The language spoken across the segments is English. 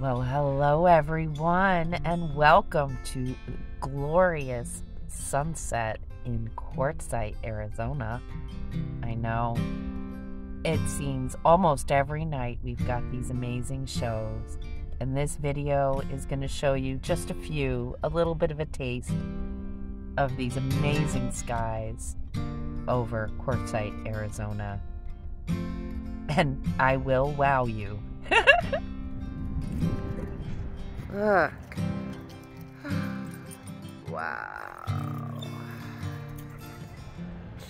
Well, hello everyone, and welcome to glorious sunset in Quartzsite, Arizona. I know it seems almost every night we've got these amazing shows, and this video is going to show you just a few, a little bit of a taste of these amazing skies over Quartzsite, Arizona. And I will wow you. Look. Wow.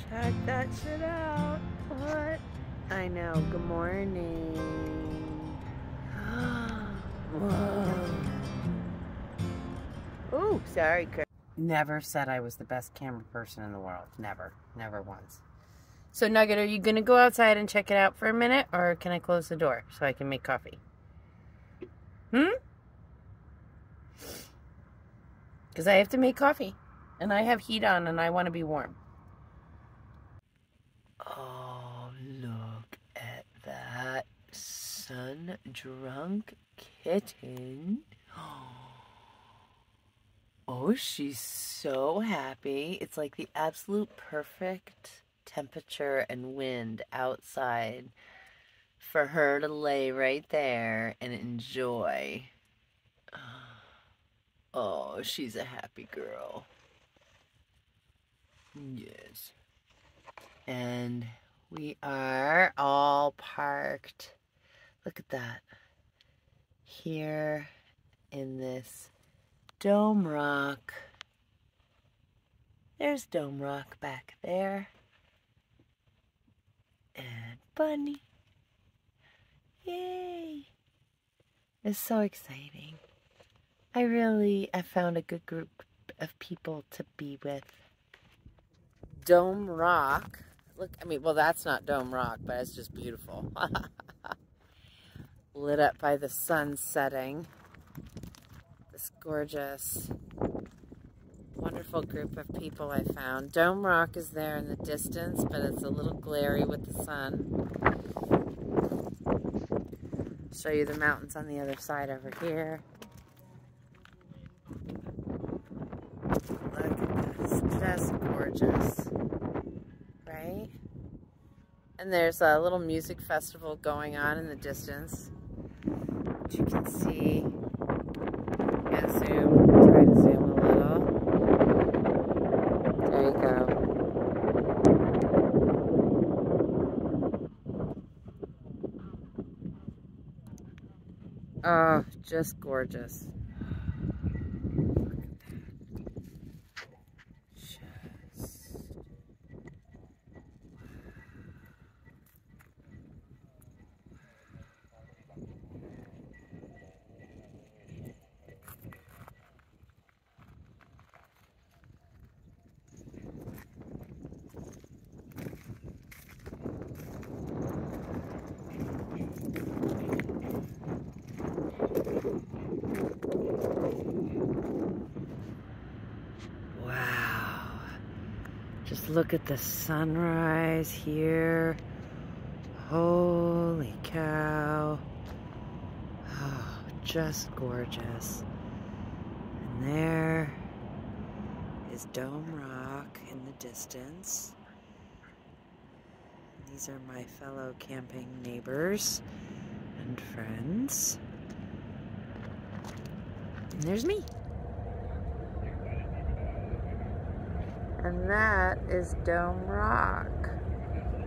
Check that shit out. What? I know. Good morning. Whoa. Ooh, sorry, Chris. Never said I was the best camera person in the world. Never. Never once. So, Nugget, are you going to go outside and check it out for a minute, or can I close the door so I can make coffee? Hmm? Because I have to make coffee. And I have heat on and I want to be warm. Oh, look at that sun-drunk kitten. Oh, she's so happy. It's like the absolute perfect temperature and wind outside for her to lay right there and enjoy. Oh, she's a happy girl. Yes. And we are all parked. Look at that. Here in this Dome Rock. There's Dome Rock back there. And Bunny. Yay! It's so exciting. I really have found a good group of people to be with. Dome Rock. Look, I mean, well, that's not Dome Rock, but it's just beautiful. Lit up by the sun setting. This gorgeous, wonderful group of people I found. Dome Rock is there in the distance, but it's a little glary with the sun. Show you the mountains on the other side over here. Look at this, just gorgeous, right? And there's a little music festival going on in the distance. Which you can see. Yeah, zoom. Try to zoom a little. There you go. Oh, just gorgeous. Just look at the sunrise here. Holy cow. Oh, just gorgeous. And there is Dome Rock in the distance. These are my fellow camping neighbors and friends. And there's me. And that is Dome Rock.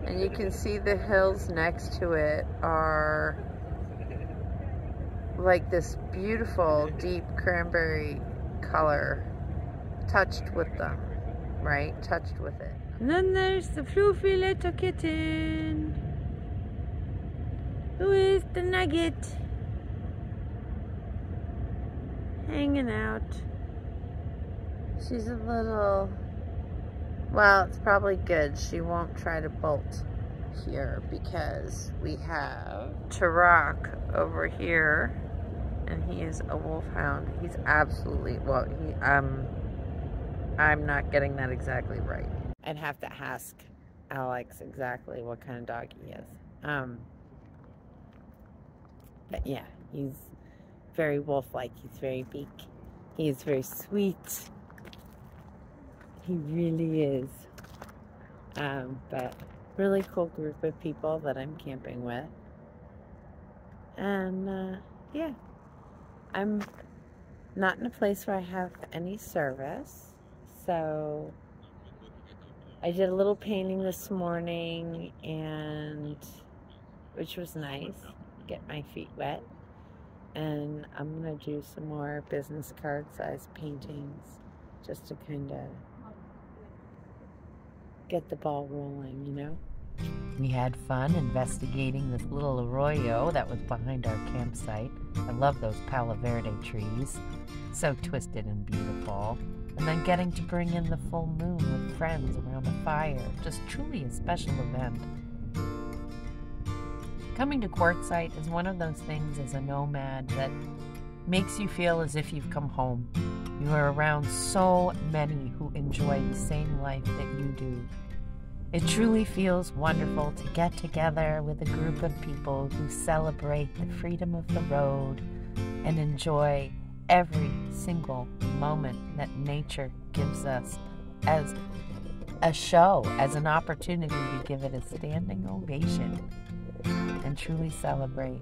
And you can see the hills next to it are like this beautiful deep cranberry color touched with them, right? Touched with it. And then there's the fluffy little kitten. Who is the nugget? Hanging out. She's a little well, it's probably good. She won't try to bolt here because we have Tarak over here and he is a wolfhound. He's absolutely, well, he, um, I'm not getting that exactly right. I'd have to ask Alex exactly what kind of dog he is. Um, but yeah, he's very wolf-like. He's very big. He is very sweet. He really is. Um, but really cool group of people that I'm camping with. And uh, yeah, I'm not in a place where I have any service. So I did a little painting this morning and which was nice. Get my feet wet. And I'm going to do some more business card size paintings just to kind of get the ball rolling, you know? We had fun investigating this little arroyo that was behind our campsite. I love those Palo Verde trees. So twisted and beautiful. And then getting to bring in the full moon with friends around the fire. Just truly a special event. Coming to Quartzsite is one of those things as a nomad that makes you feel as if you've come home. You are around so many who enjoy the same life that you do. It truly feels wonderful to get together with a group of people who celebrate the freedom of the road and enjoy every single moment that nature gives us as a show, as an opportunity to give it a standing ovation and truly celebrate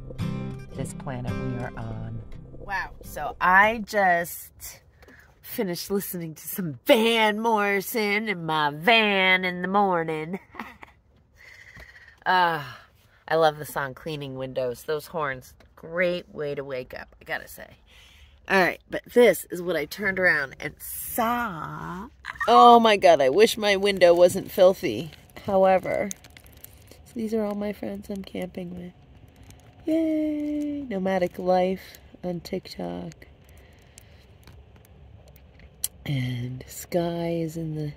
this planet we are on. Wow. So I just finished listening to some Van Morrison in my van in the morning. uh, I love the song Cleaning Windows. Those horns, great way to wake up, I gotta say. All right, but this is what I turned around and saw. Oh my god, I wish my window wasn't filthy. However, these are all my friends I'm camping with. Yay! Nomadic life on TikTok. And sky is in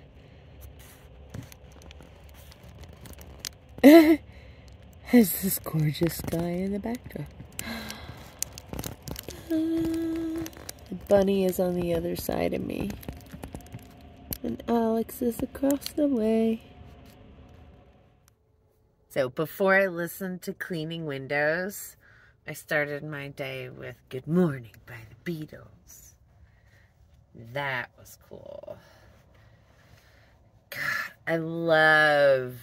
the. has this gorgeous sky in the backdrop. the bunny is on the other side of me. And Alex is across the way. So before I listened to Cleaning Windows, I started my day with Good Morning by the Beatles. That was cool. God, I love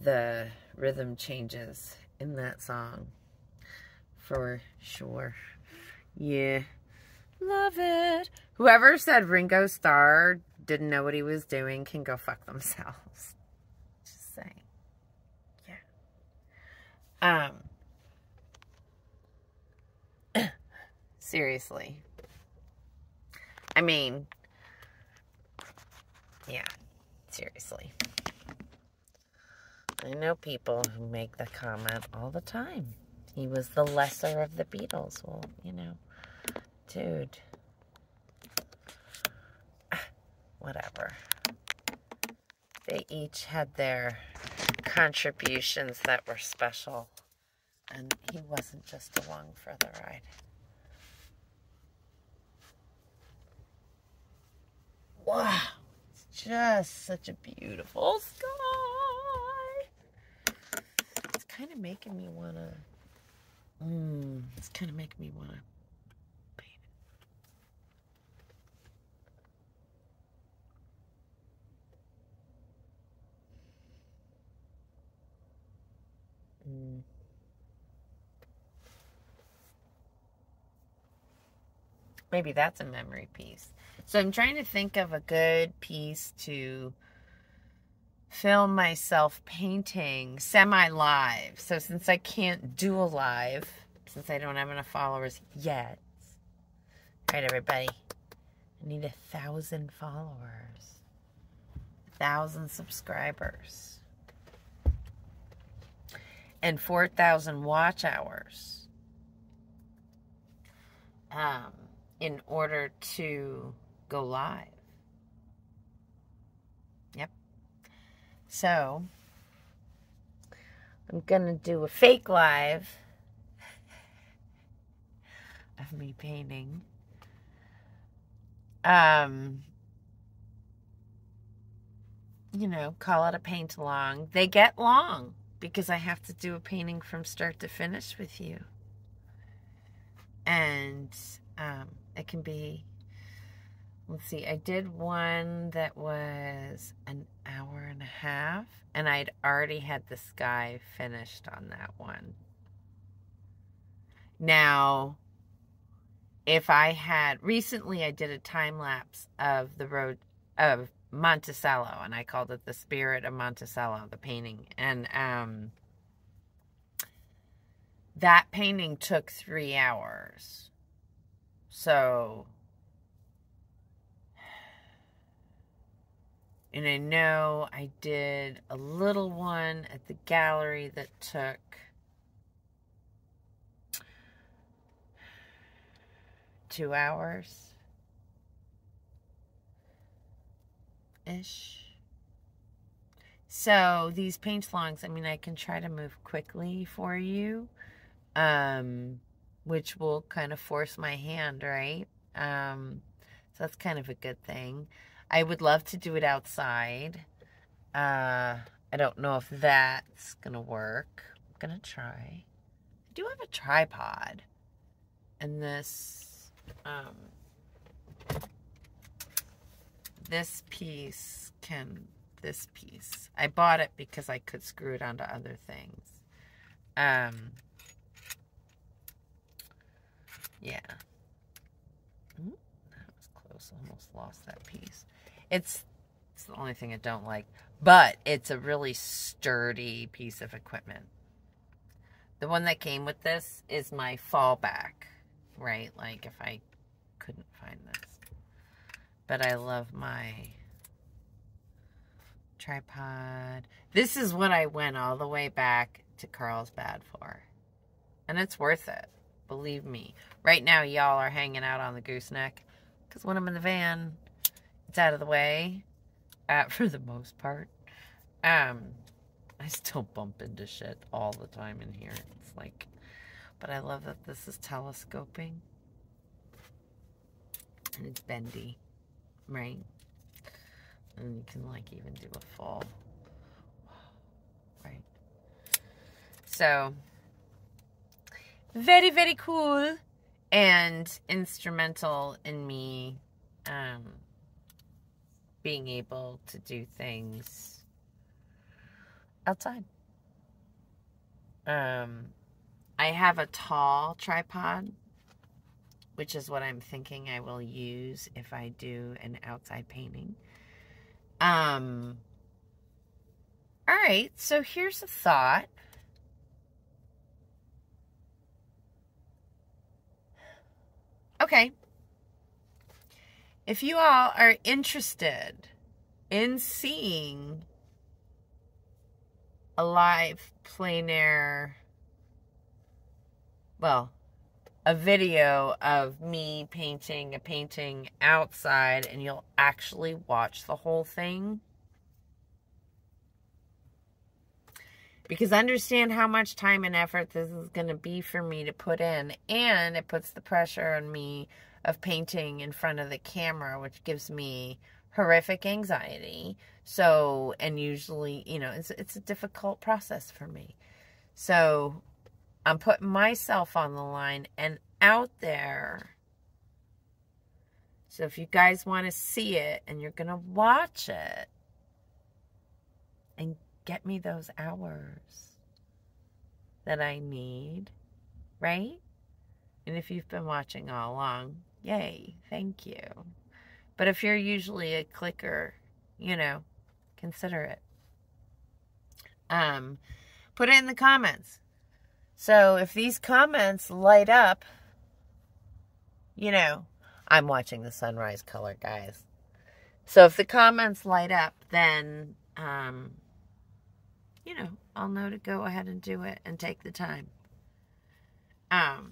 the rhythm changes in that song. For sure. Yeah. Love it. Whoever said Ringo Starr didn't know what he was doing can go fuck themselves. Just saying. Yeah. Um, seriously. I mean, yeah, seriously. I know people who make the comment all the time. He was the lesser of the Beatles. Well, you know, dude. Whatever. They each had their contributions that were special. And he wasn't just along for the ride. Wow, it's just such a beautiful sky. It's kind of making me want to, mm, it's kind of making me want to Maybe that's a memory piece. So I'm trying to think of a good piece to film myself painting semi-live. So since I can't do a live, since I don't have enough followers yet. All right, everybody. I need a thousand followers. A thousand subscribers and 4,000 watch hours um, in order to go live. Yep. So, I'm going to do a fake live of me painting. Um, you know, call it a paint along. They get long because I have to do a painting from start to finish with you. and um, it can be let's see i did one that was an hour and a half and i'd already had the sky finished on that one. Now if i had recently i did a time lapse of the road of monticello and i called it the spirit of monticello the painting and um that painting took three hours so And I know I did a little one at the gallery that took two hours ish. So these paint longs, I mean, I can try to move quickly for you, um, which will kind of force my hand, right? Um, so that's kind of a good thing. I would love to do it outside. Uh, I don't know if that's going to work. I'm going to try. I do have a tripod. And this, um, this piece can, this piece. I bought it because I could screw it onto other things. Um, yeah. Ooh, that was close. Almost lost that piece. It's it's the only thing I don't like, but it's a really sturdy piece of equipment. The one that came with this is my fallback, right? Like if I couldn't find this. But I love my tripod. This is what I went all the way back to Carlsbad for. And it's worth it. Believe me. Right now, y'all are hanging out on the gooseneck. Because when I'm in the van, it's out of the way uh, for the most part. Um, I still bump into shit all the time in here. It's like, but I love that this is telescoping. And it's bendy, right? And you can like even do a full, right? So, very, very cool and instrumental in me um, being able to do things outside. Um, I have a tall tripod, which is what I'm thinking I will use if I do an outside painting. Um, all right, so here's a thought. Okay, if you all are interested in seeing a live plein air, well, a video of me painting a painting outside and you'll actually watch the whole thing. Because I understand how much time and effort this is going to be for me to put in. And it puts the pressure on me of painting in front of the camera, which gives me horrific anxiety. So, and usually, you know, it's it's a difficult process for me. So, I'm putting myself on the line and out there. So, if you guys want to see it and you're going to watch it and get me those hours that I need, right? And if you've been watching all along, Yay, thank you. But if you're usually a clicker, you know, consider it. Um, put it in the comments. So if these comments light up, you know, I'm watching the sunrise color, guys. So if the comments light up, then, um, you know, I'll know to go ahead and do it and take the time. Um,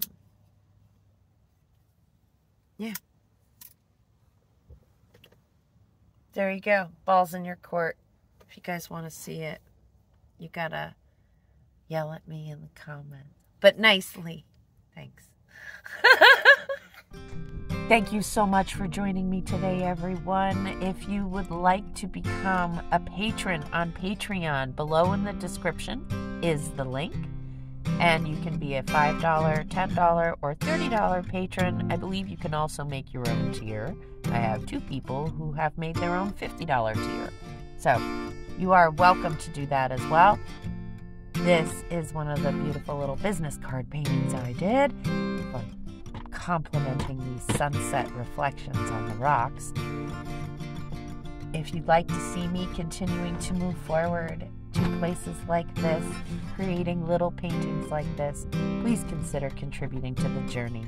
yeah. There you go. Balls in your court. If you guys want to see it, you gotta yell at me in the comments. But nicely. Thanks. Thank you so much for joining me today, everyone. If you would like to become a patron on Patreon, below in the description is the link. And you can be a $5, $10, or $30 patron. I believe you can also make your own tier. I have two people who have made their own $50 tier. So you are welcome to do that as well. This is one of the beautiful little business card paintings I did, complementing these sunset reflections on the rocks. If you'd like to see me continuing to move forward to places like this, creating little paintings like this, please consider contributing to the journey.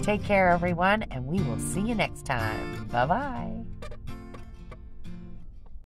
Take care, everyone, and we will see you next time. Bye bye.